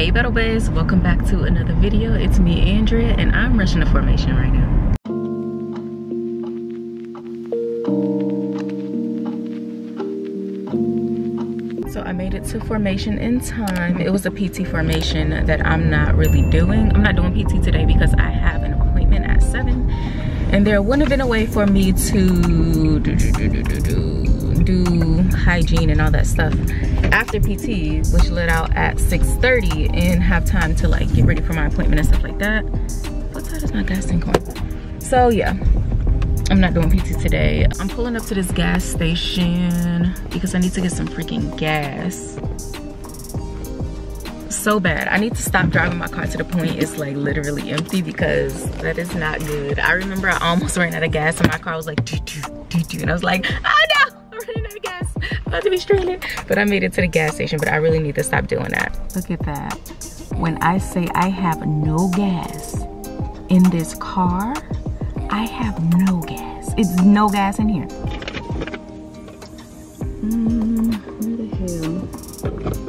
Hey Battle Baes, welcome back to another video. It's me, Andrea, and I'm rushing the formation right now. So I made it to formation in time. It was a PT formation that I'm not really doing. I'm not doing PT today because I have an appointment at seven and there wouldn't have been a way for me to do, do, do, do hygiene and all that stuff after PT, which let out at 6.30 and have time to like get ready for my appointment and stuff like that. What side is my gas tank on? So yeah, I'm not doing PT today. I'm pulling up to this gas station because I need to get some freaking gas. So bad. I need to stop driving my car to the point it's like literally empty because that is not good. I remember I almost ran out of gas and my car was like, doo, doo, doo, and I was like, oh no, about to be stranded. But I made it to the gas station, but I really need to stop doing that. Look at that. When I say I have no gas in this car, I have no gas. It's no gas in here. Mm, where the hell?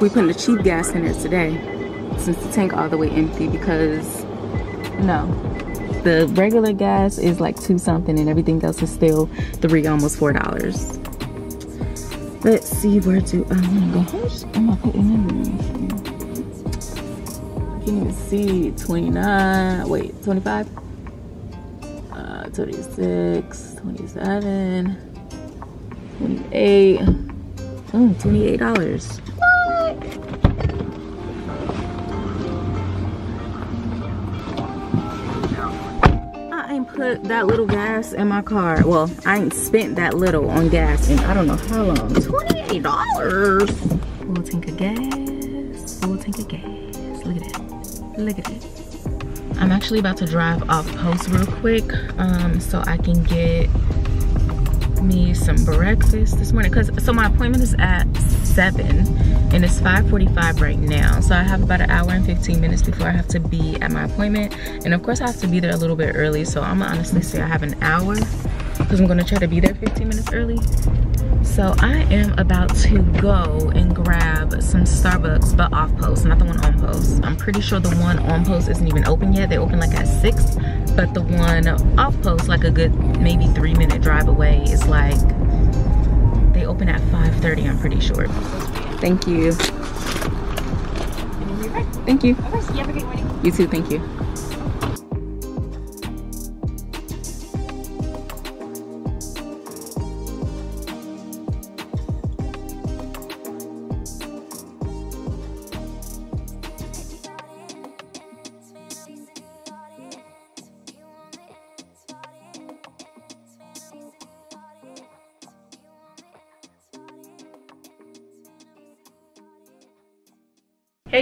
We putting the cheap gas in it today since the tank all the way empty because no. The regular gas is like two something and everything else is still three almost four dollars. Let's see where to i want to go. How much am i putting in I can't even see. 29 wait 25 uh 26 27 28 oh 28 dollars put that little gas in my car. Well, I ain't spent that little on gas in I don't know how long. $28. Full tank of gas. Full tank of gas. Look at that. Look at that. I'm actually about to drive off post real quick um, so I can get me some breakfast this morning because so my appointment is at 7 and it's 5:45 right now. So I have about an hour and 15 minutes before I have to be at my appointment. And of course I have to be there a little bit early so I'm gonna honestly say I have an hour because I'm gonna try to be there 15 minutes early. So I am about to go and grab some Starbucks but off post not the one on post. I'm pretty sure the one on post isn't even open yet. They open like at 6 but the one off post like a good maybe three minute drive away is like they open at 5:30. i'm pretty sure. Thank you. Thank you. You too thank you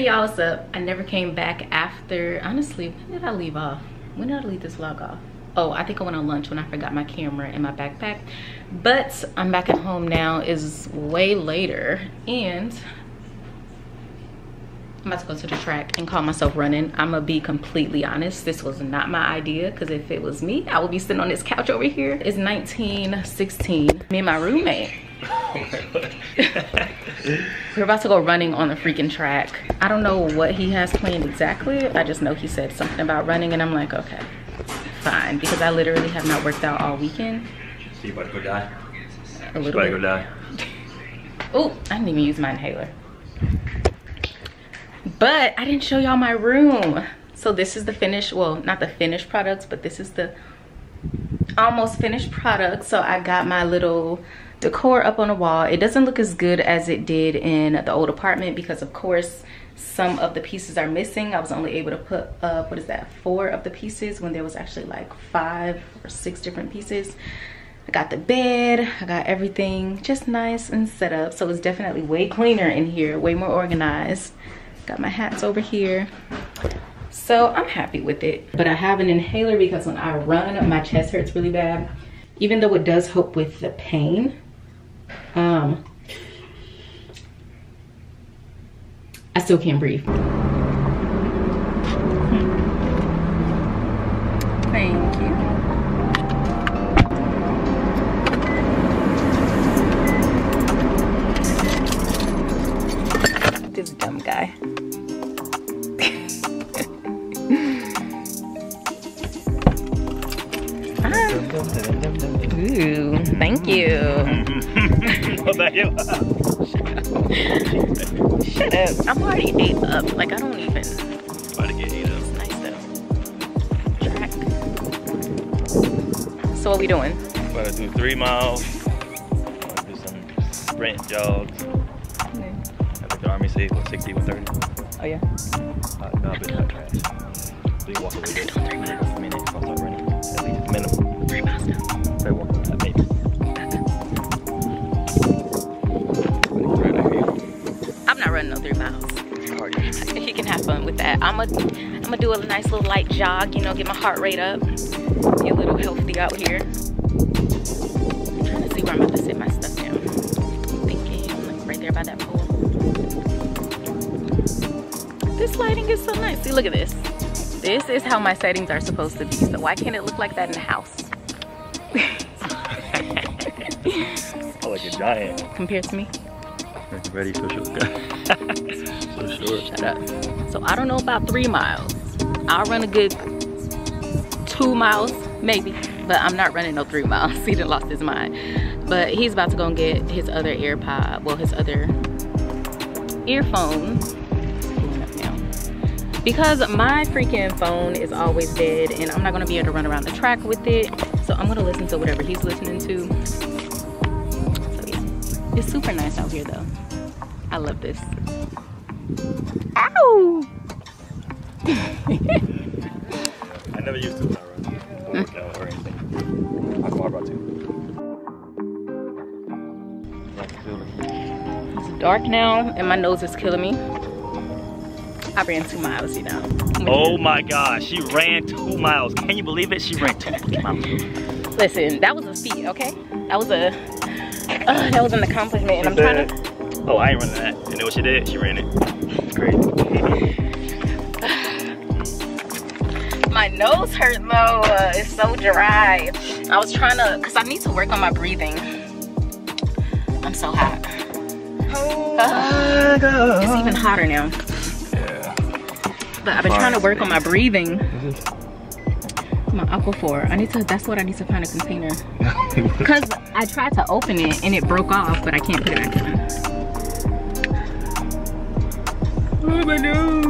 y'all what's up i never came back after honestly when did i leave off when did i leave this vlog off oh i think i went on lunch when i forgot my camera in my backpack but i'm back at home now is way later and I'm about to go to the track and call myself running. I'm gonna be completely honest. This was not my idea because if it was me, I would be sitting on this couch over here. It's 1916. Me and my roommate. We're about to go running on the freaking track. I don't know what he has planned exactly. I just know he said something about running and I'm like, okay, fine. Because I literally have not worked out all weekend. So you about to go die? A little bit. go die? Oh, I didn't even use my inhaler. But I didn't show y'all my room. So this is the finished, well, not the finished products, but this is the almost finished product. So I got my little decor up on the wall. It doesn't look as good as it did in the old apartment because of course some of the pieces are missing. I was only able to put up, what is that, four of the pieces when there was actually like five or six different pieces. I got the bed, I got everything just nice and set up. So it's definitely way cleaner in here, way more organized. Got my hats over here. So I'm happy with it. But I have an inhaler because when I run, my chest hurts really bad. Even though it does help with the pain. Um, I still can't breathe. Shut up. I'm already ate up. Like, I don't even. About to get ate up. It's nice though. Track. So, what we doing? About to do three miles. Do some sprint jogs. I think the army says what 60, 130. Oh, yeah. Uh, no, but not trash. So you walk a little bit. A minute. I'll start running. At least minimum. Three miles now. Fun with that. I'm gonna I'm gonna do a nice little light jog, you know, get my heart rate up. Be a little healthy out here. I'm trying to see where I'm about to sit my stuff down. I'm thinking like right there by that pole. This lighting is so nice. See, look at this. This is how my settings are supposed to be. So why can't it look like that in the house? I like a giant. Compared to me? Ready so short. Shut up. So I don't know about three miles. I'll run a good two miles, maybe. But I'm not running no three miles. He done lost his mind. But he's about to go and get his other AirPod, well, his other earphones. Pulling up now. Because my freaking phone is always dead and I'm not gonna be able to run around the track with it. So I'm gonna listen to whatever he's listening to. So yeah, it's super nice out here though. I love this. Ow! I never used to when I run. Or work or anything. I go hard about to. I can feel it. It's dark now and my nose is killing me. I ran two miles, you know. Oh my gosh, she ran two miles. Can you believe it? She ran two miles. Listen, that was a feat, okay? That was a, uh, that was an accomplishment and I'm trying to, Oh, I ain't running that. You know what she did? She ran it. Great. my nose hurt though. Uh, it's so dry. I was trying to, cause I need to work on my breathing. I'm so hot. Uh, it's even hotter now. Yeah. But I've been trying to work on my breathing. My Aquaphor. I need to, that's what I need to find a container. Cause I tried to open it and it broke off, but I can't put it back in. Oh my nose.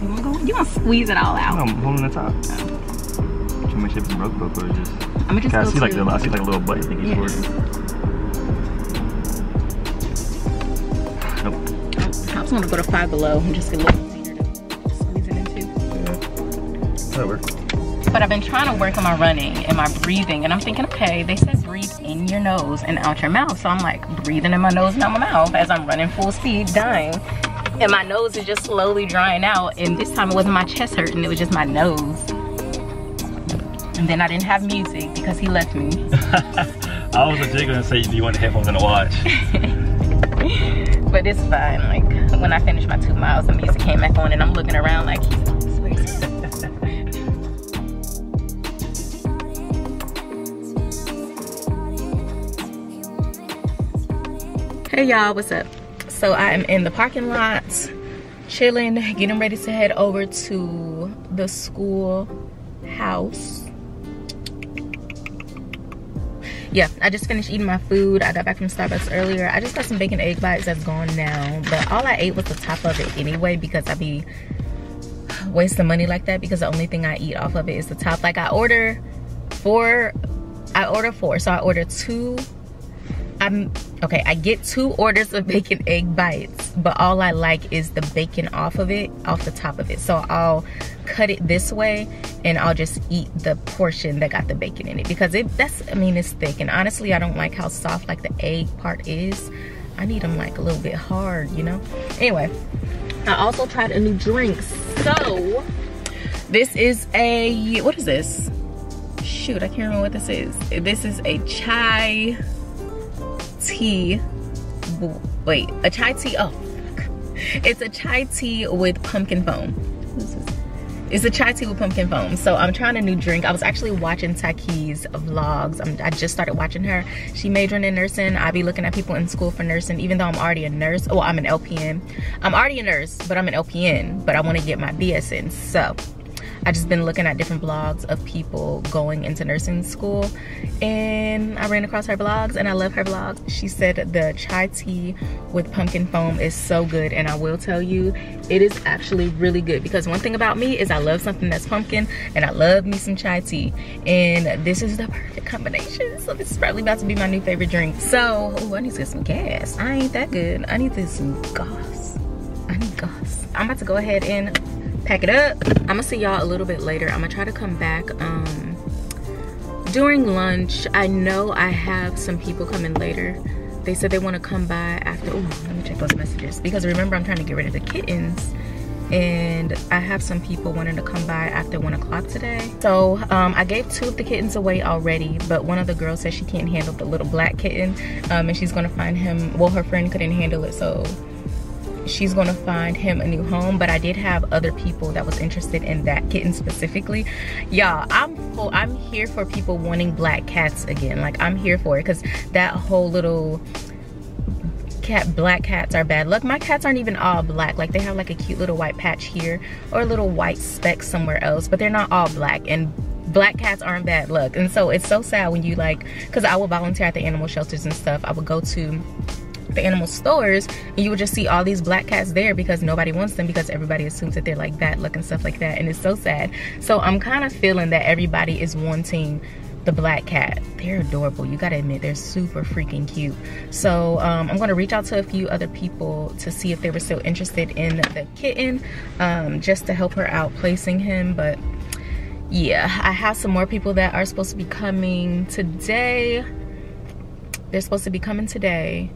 You wanna go? You wanna squeeze it all out? I'm holding the top. Too much shit is broke, or just. I'm just I see like the I see like a little button thingy Yeah. for it. Nope. I was gonna go to Five Below and just get Works. But I've been trying to work on my running and my breathing, and I'm thinking, okay, they said breathe in your nose and out your mouth. So I'm like breathing in my nose and out my mouth as I'm running full speed, dying. And my nose is just slowly drying out. And this time it wasn't my chest hurting, it was just my nose. And then I didn't have music because he left me. I was legit gonna say, do you want the headphones and a watch? But it's fine. Like when I finished my two miles, the music came back on and I'm looking around like he's Hey y'all, what's up? So I am in the parking lot, chilling, getting ready to head over to the school house. Yeah, I just finished eating my food. I got back from Starbucks earlier. I just got some bacon egg bites that's gone now. But all I ate was the top of it anyway because I'd be wasting money like that because the only thing I eat off of it is the top. Like I order four, I order four. So I ordered two I'm okay. I get two orders of bacon egg bites, but all I like is the bacon off of it, off the top of it. So I'll cut it this way and I'll just eat the portion that got the bacon in it because it that's I mean it's thick and honestly I don't like how soft like the egg part is. I need them like a little bit hard, you know? Anyway, I also tried a new drink. So this is a what is this? Shoot, I can't remember what this is. This is a chai tea. Wait, a chai tea. Oh, it's a chai tea with pumpkin foam. It's a chai tea with pumpkin foam. So I'm trying a new drink. I was actually watching Taki's vlogs. I'm, i just started watching her. She majoring in nursing. I be looking at people in school for nursing, even though I'm already a nurse. Well, I'm an LPN. I'm already a nurse, but I'm an LPN, but I want to get my BSN. So I just been looking at different blogs of people going into nursing school and I ran across her blogs and I love her blogs. She said the chai tea with pumpkin foam is so good and I will tell you it is actually really good because one thing about me is I love something that's pumpkin and I love me some chai tea and this is the perfect combination. So this is probably about to be my new favorite drink. So, oh, I need to get some gas. I ain't that good. I need get some gas. I need gas. I'm about to go ahead and pack it up. I'm gonna see y'all a little bit later. I'm gonna try to come back um during lunch. I know i have some people coming later. They said they want to come by after oh let me check those messages. Because remember i'm trying to get rid of the kittens. And I have some people wanting to come by after one o'clock today. So um, I gave two of the kittens away already, but one of the girls said she can't handle the little black kitten um, and she's gonna find him, well her friend couldn't handle it so she's gonna find him a new home but i did have other people that was interested in that kitten specifically. Y'all i'm full i'm here for people wanting black cats again. Like i'm here for it because that whole little cat black cats are bad luck. My cats aren't even all black. Like they have like a cute little white patch here or a little white speck somewhere else but they're not all black and black cats aren't bad luck. And so it's so sad when you like because i would volunteer at the animal shelters and stuff. I would go to the animal stores and you would just see all these black cats there because nobody wants them because everybody assumes that they're like bad luck and stuff like that and it's so sad. So i'm kind of feeling that everybody is wanting the black cat. They're adorable. You gotta admit they're super freaking cute. So um, i'm gonna reach out to a few other people to see if they were still interested in the kitten um, just to help her out placing him but yeah i have some more people that are supposed to be coming today. They're supposed to be coming today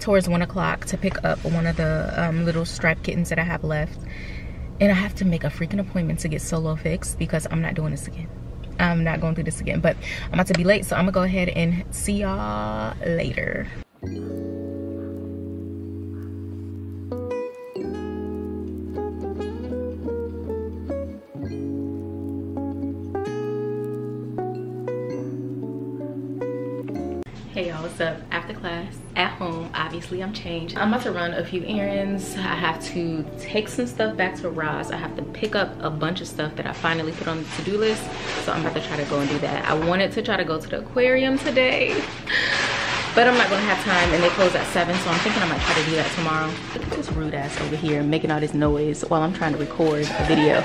towards one o'clock to pick up one of the um, little striped kittens that I have left. And I have to make a freaking appointment to get solo fixed because I'm not doing this again. I'm not going through this again, but I'm about to be late. So I'm gonna go ahead and see y'all later. Obviously I'm changed. I'm about to run a few errands. I have to take some stuff back to Ross. I have to pick up a bunch of stuff that I finally put on the to-do list. So I'm about to try to go and do that. I wanted to try to go to the aquarium today, but I'm not gonna have time and they close at seven. So I'm thinking I might try to do that tomorrow. Look at this rude ass over here making all this noise while I'm trying to record a video.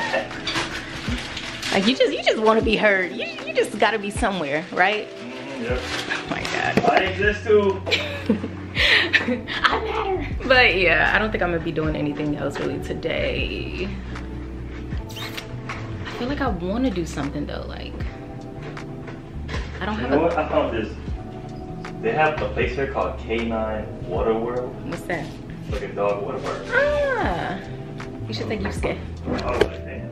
Like you just, you just wanna be heard. You, you just gotta be somewhere, right? Mm-hmm, yep. Oh my god. I exist too. I matter. But yeah, I don't think I'm gonna be doing anything else really today. I feel like I wanna do something though, like I don't You have know a what? I found this. They have a place here called K9 Water World. what's that? It's like a dog water park. Ah you should think Yusuke. I was like, damn.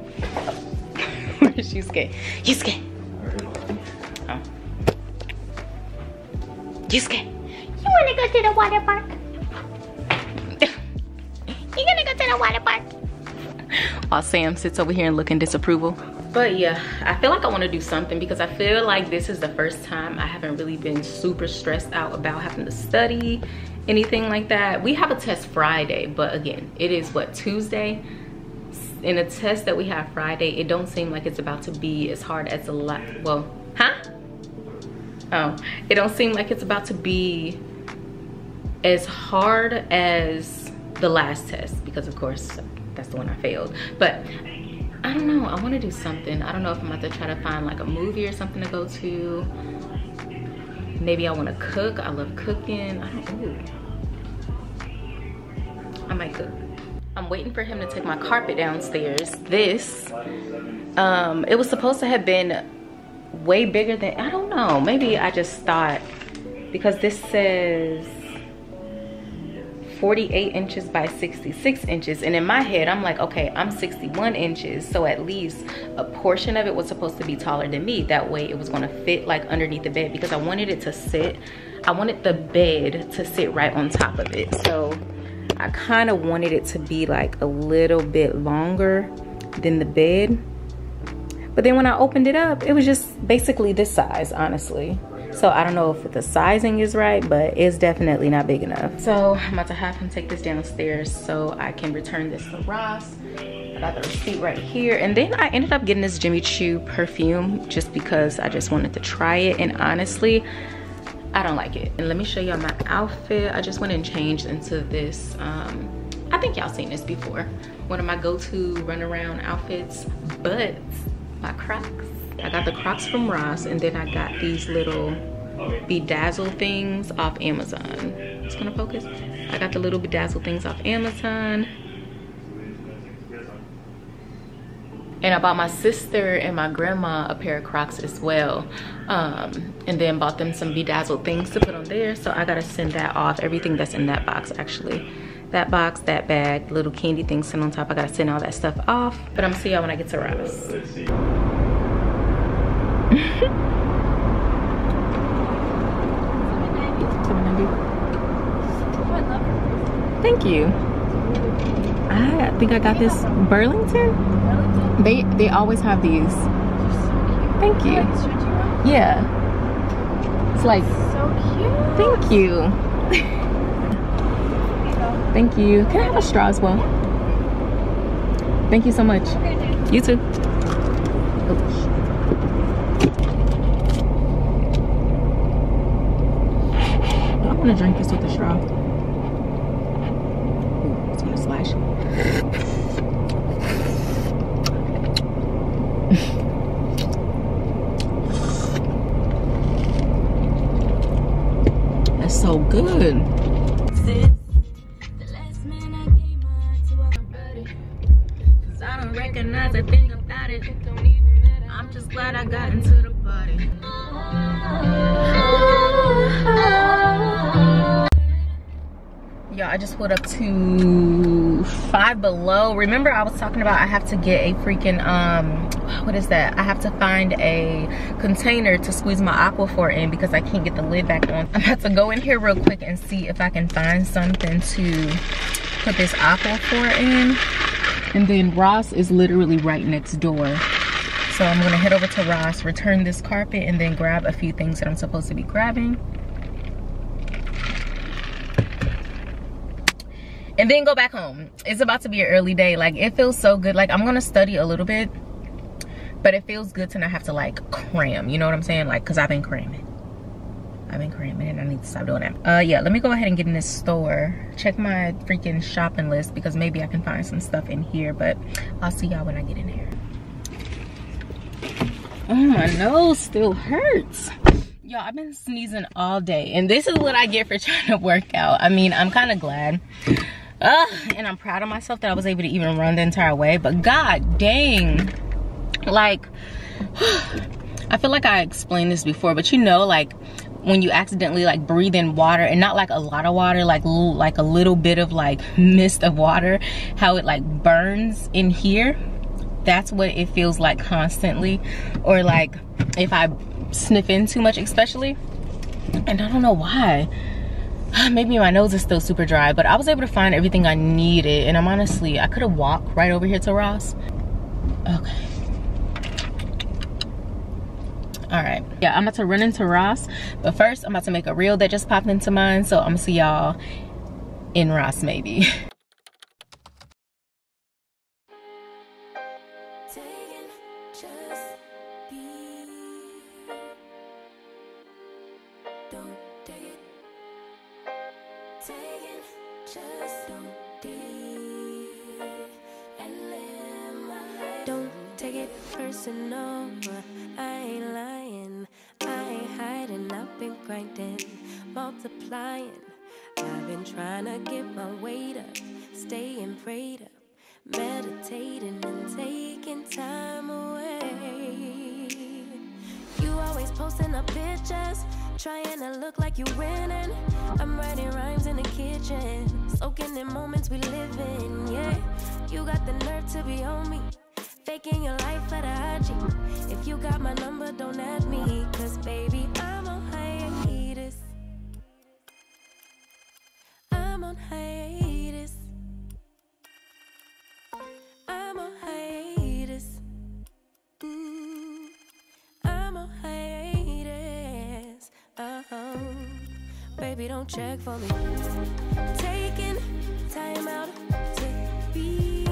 Where's Yusuke? Yusuke! Oh. Yusuke! You wanna go to the water park? You're gonna go to the water park? while Sam sits over here and looking disapproval. But yeah, I feel like I wanna do something because I feel like this is the first time I haven't really been super stressed out about having to study, anything like that. We have a test Friday, but again, it is what, Tuesday? In a test that we have Friday, it don't seem like it's about to be as hard as a lot, well, huh? Oh, it don't seem like it's about to be as hard as the last test because of course that's the one I failed. But I don't know, I wanna do something. I don't know if I'm about to try to find like a movie or something to go to. maybe I want to cook. I love cooking. I don't, I might cook. I'm waiting for him to take my carpet downstairs. This, um, it was supposed to have been way bigger than, I don't know. Maybe I just thought, because this says 48 inches by 66 inches. And in my head, I'm like, okay, I'm 61 inches. So at least a portion of it was supposed to be taller than me. That way it was gonna fit like underneath the bed because I wanted it to sit, I wanted the bed to sit right on top of it. So I kind of wanted it to be like a little bit longer than the bed. But then when I opened it up, it was just basically this size, honestly. So I don't know if the sizing is right, but it's definitely not big enough. So I'm about to have him take this downstairs so I can return this to Ross. I got the receipt right here. And then I ended up getting this Jimmy Choo perfume just because I just wanted to try it. And honestly, I don't like it. And let me show y'all my outfit. I just went and changed into this, um, I think y'all seen this before. One of my go-to run around outfits, but my Crocs I got the Crocs from Ross and then I got these little bedazzle things off Amazon. It's gonna focus. I got the little bedazzle things off Amazon. And I bought my sister and my grandma a pair of Crocs as well. Um, and then bought them some bedazzled things to put on there. So I gotta send that off, everything that's in that box actually. That box, that bag, little candy things sitting on top. I gotta send all that stuff off. But I'm gonna see y'all when I get to Ross. Thank you. I think I got this Burlington. They they always have these. Thank you. Yeah. It's like So cute. thank you. thank you. Can I have a straw as well? Thank you so much. You too. I'm gonna drink this with a straw. Ooh, it's gonna splash. That's so good. I just pulled up to Five Below. Remember I was talking about I have to get a freaking, um, what is that? I have to find a container to squeeze my Aquaphor in because I can't get the lid back on. I'm about to go in here real quick and see if I can find something to put this Aquaphor in. And then Ross is literally right next door. So I'm gonna head over to Ross, return this carpet, and then grab a few things that I'm supposed to be grabbing. And then go back home. It's about to be an early day. Like it feels so good. Like I'm gonna study a little bit, but it feels good to not have to like cram. You know what I'm saying? Like, cause I've been cramming. I've been cramming and I need to stop doing that. Uh, yeah, let me go ahead and get in this store. Check my freaking shopping list because maybe I can find some stuff in here, but I'll see y'all when I get in here. Oh, my nose still hurts. Y'all, I've been sneezing all day and this is what I get for trying to work out. I mean, I'm kind of glad. Uh, and I'm proud of myself that I was able to even run the entire way, but god dang. Like, I feel like I explained this before, but you know, like when you accidentally like breathe in water and not like a lot of water, like like a little bit of like mist of water, how it like burns in here. That's what it feels like constantly. Or like if I sniff in too much, especially. And I don't know why. Maybe my nose is still super dry, but I was able to find everything I needed. And I'm honestly, I could have walked right over here to Ross. Okay. all right yeah i'm about to run into ross but first i'm about to make a reel that just popped into mine so i'm gonna see y'all in ross maybe meditating and taking time away. You always posting up pictures, trying to look like you winning. I'm writing rhymes in the kitchen, soaking in moments we live in. Yeah, you got the nerve to be on me, faking your life for the IG. If you got my number, don't add me, cause baby, I'm on hiatus. I'm on hiatus. Baby, don't check for me. Taking time out to be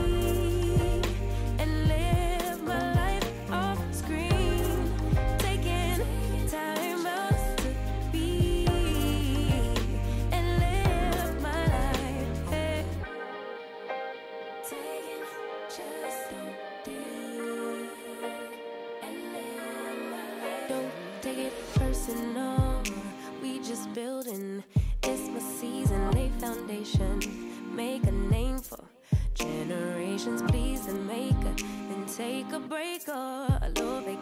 and live my life off screen. Taking time out to be and live my life. Hey. Taking just don't and live my life. Don't take it personal. We just building. Make a name for generations. Please and make a and take a break or a little vacation.